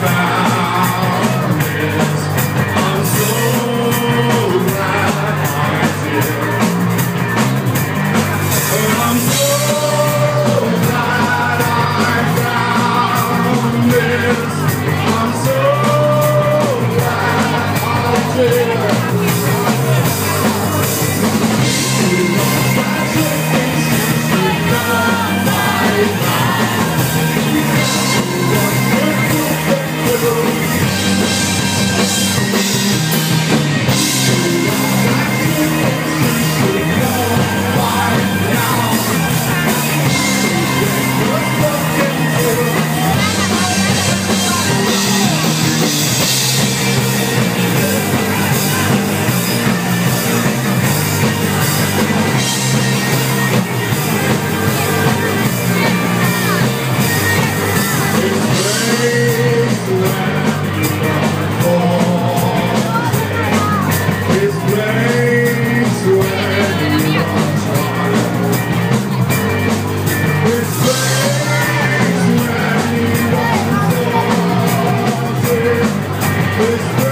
back. Christmas.